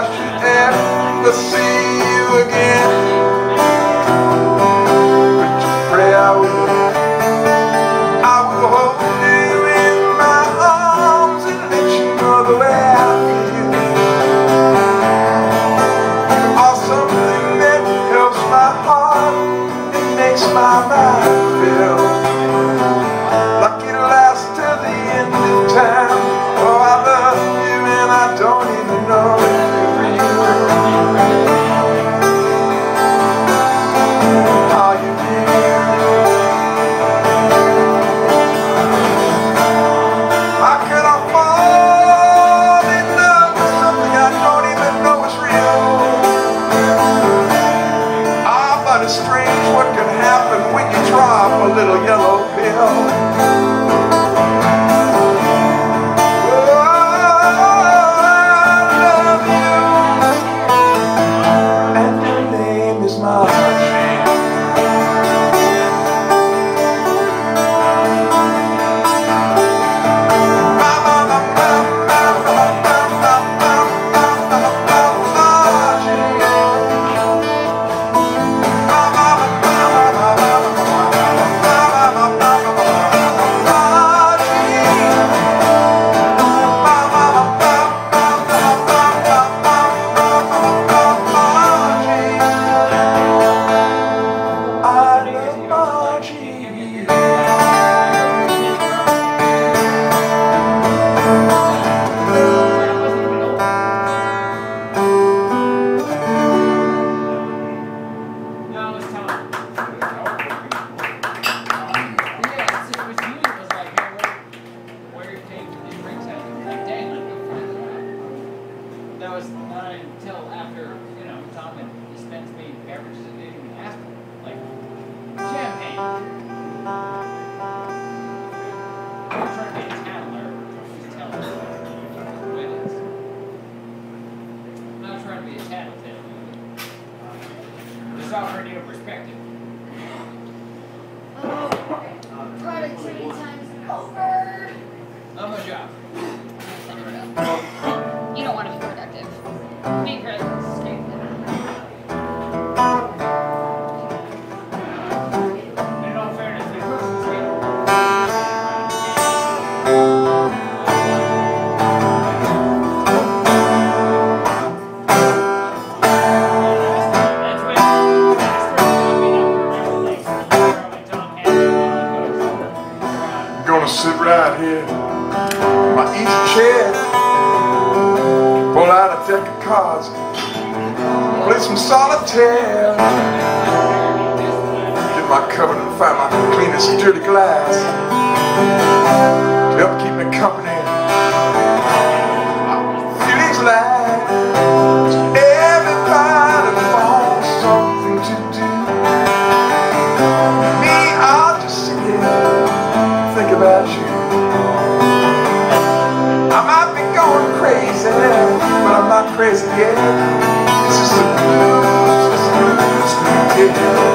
wash and the sea. cards, play some solitaire. Get my cupboard and find my cleanest dirty glass to help keep me company. you. know